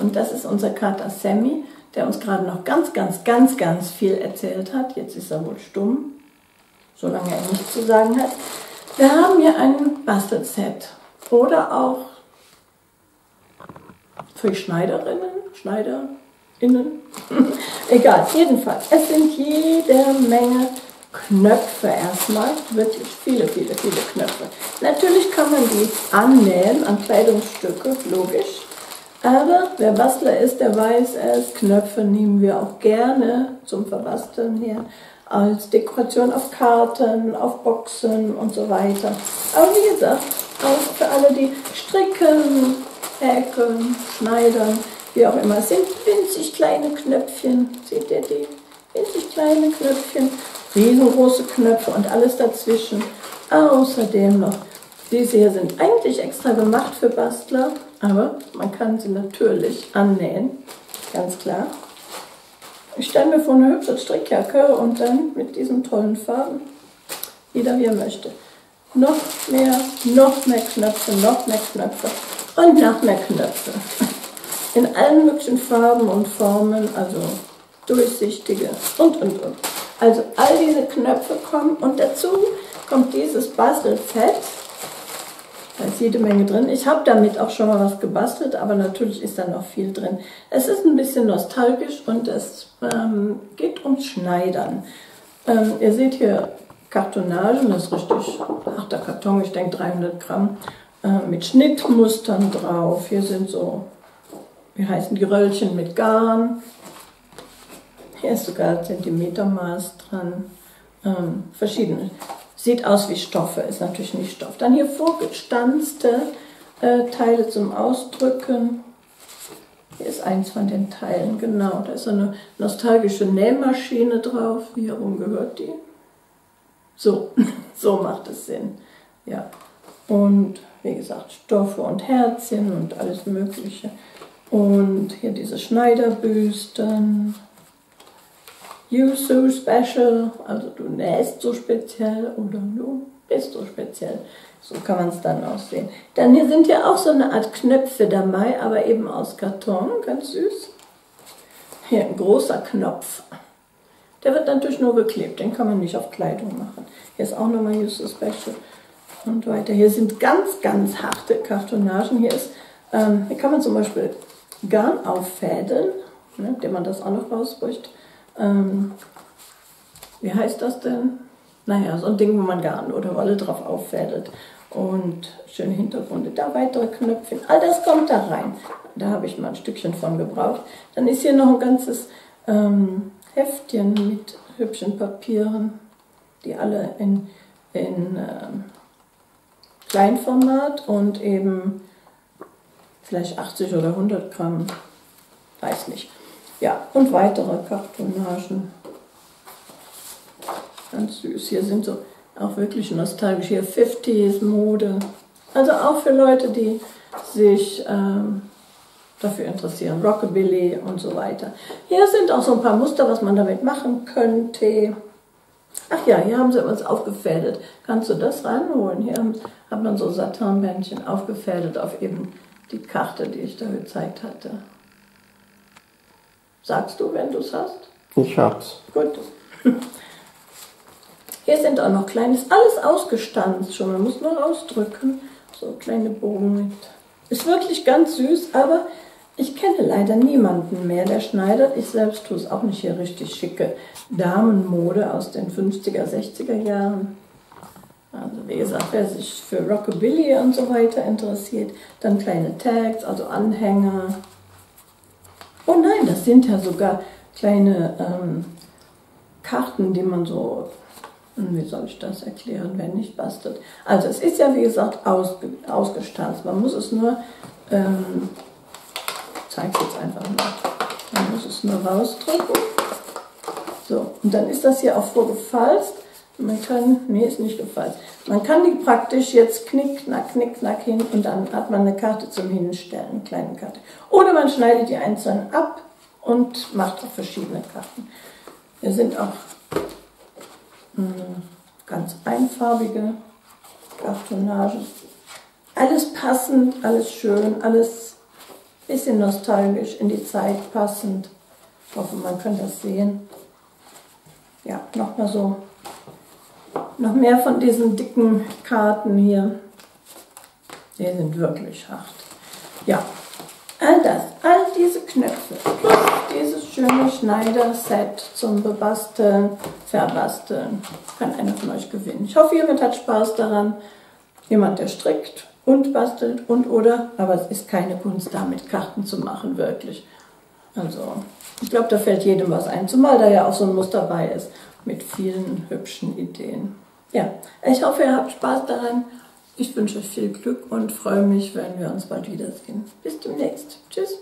und das ist unser Kater Sammy, der uns gerade noch ganz, ganz, ganz, ganz viel erzählt hat. Jetzt ist er wohl stumm, solange er nichts zu sagen hat. Wir haben hier ein Bastelset oder auch für Schneiderinnen, Schneiderinnen, egal, jedenfalls. Es sind jede Menge Knöpfe erstmal, wirklich viele, viele, viele Knöpfe. Natürlich kann man die annähen an Kleidungsstücke, logisch. Aber wer Bastler ist, der weiß es, Knöpfe nehmen wir auch gerne zum Verbasteln her, als Dekoration auf Karten, auf Boxen und so weiter. Aber wie gesagt, auch für alle, die stricken, häkeln, schneidern, wie auch immer, sind winzig kleine Knöpfchen. Seht ihr die? Winzig kleine Knöpfchen riesengroße Knöpfe und alles dazwischen. Außerdem noch, diese hier sind eigentlich extra gemacht für Bastler, aber man kann sie natürlich annähen, ganz klar. Ich stelle mir vor eine hübsche Strickjacke und dann mit diesen tollen Farben, jeder wie er möchte. Noch mehr, noch mehr Knöpfe, noch mehr Knöpfe und noch mehr Knöpfe. In allen möglichen Farben und Formen, also durchsichtige und und und. Also all diese Knöpfe kommen und dazu kommt dieses Bastelfett. Da ist jede Menge drin. Ich habe damit auch schon mal was gebastelt, aber natürlich ist da noch viel drin. Es ist ein bisschen nostalgisch und es ähm, geht ums Schneidern. Ähm, ihr seht hier Kartonagen, das ist richtig harter Karton, ich denke 300 Gramm, äh, mit Schnittmustern drauf. Hier sind so, wie heißen die Röllchen mit Garn. Hier ist sogar Zentimetermaß dran. Ähm, verschiedene. Sieht aus wie Stoffe, ist natürlich nicht Stoff. Dann hier vorgestanzte äh, Teile zum Ausdrücken. Hier ist eins von den Teilen, genau. Da ist so eine nostalgische Nähmaschine drauf. Wie herum gehört die? So, so macht es Sinn. Ja. Und wie gesagt, Stoffe und Herzchen und alles Mögliche. Und hier diese Schneiderbüsten. You so special, also du nähst so speziell oder du bist so speziell. So kann man es dann aussehen. Dann hier sind ja auch so eine Art Knöpfe dabei, aber eben aus Karton, ganz süß. Hier ein großer Knopf. Der wird natürlich nur geklebt, den kann man nicht auf Kleidung machen. Hier ist auch nochmal You so special und weiter. Hier sind ganz, ganz harte Kartonagen. Hier ist, ähm, hier kann man zum Beispiel Garn auffädeln, ne, indem man das auch noch rausbricht ähm, wie heißt das denn? Naja, so ein Ding, wo man Garn oder Wolle drauf auffädelt. Und schöne Hintergründe, da weitere Knöpfchen. All das kommt da rein. Da habe ich mal ein Stückchen von gebraucht. Dann ist hier noch ein ganzes ähm, Heftchen mit hübschen Papieren, die alle in, in ähm, Kleinformat und eben vielleicht 80 oder 100 Gramm, weiß nicht, ja, und weitere Kartonagen. Ganz süß. Hier sind so auch wirklich nostalgisch. Hier 50s Mode. Also auch für Leute, die sich ähm, dafür interessieren. Rockabilly und so weiter. Hier sind auch so ein paar Muster, was man damit machen könnte. Ach ja, hier haben sie uns aufgefädelt. Kannst du das ranholen? Hier hat man so Satinbändchen aufgefädelt auf eben die Karte, die ich da gezeigt hatte. Sagst du, wenn du es hast? Ich hab's. Gut. Hier sind auch noch kleines, alles ausgestanzt schon. Man muss nur ausdrücken. So kleine Bogen mit. Ist wirklich ganz süß, aber ich kenne leider niemanden mehr, der schneidet. Ich selbst tue es auch nicht hier richtig schicke Damenmode aus den 50er, 60er Jahren. Also wie gesagt, wer sich für Rockabilly und so weiter interessiert, dann kleine Tags, also Anhänger, Oh nein, das sind ja sogar kleine ähm, Karten, die man so, hm, wie soll ich das erklären, wenn nicht bastelt. Also es ist ja wie gesagt ausge, ausgestanzt. Man muss es nur, ähm, zeige es jetzt einfach mal, man muss es nur rausdrücken. So, und dann ist das hier auch vorgefalzt. Man kann, nee, ist nicht gefalzt. Man kann die praktisch jetzt knick, knack, knick, knack hin und dann hat man eine Karte zum Hinstellen, eine kleine Karte. Oder man schneidet die einzeln ab und macht auch verschiedene Karten. Hier sind auch ganz einfarbige Kartonagen. Alles passend, alles schön, alles Bisschen nostalgisch, in die Zeit passend. Ich hoffe, man kann das sehen. Ja, nochmal so. Noch mehr von diesen dicken Karten hier. Die sind wirklich hart. Ja, all das, all diese Knöpfe plus dieses schöne Schneider-Set zum Bebasteln, Verbasteln, kann einer von euch gewinnen. Ich hoffe, jemand hat Spaß daran. Jemand, der strickt und bastelt und oder, aber es ist keine Kunst, damit Karten zu machen, wirklich. Also, ich glaube, da fällt jedem was ein, zumal da ja auch so ein Muster bei ist mit vielen hübschen Ideen. Ja, ich hoffe, ihr habt Spaß daran. Ich wünsche euch viel Glück und freue mich, wenn wir uns bald wiedersehen. Bis demnächst. Tschüss.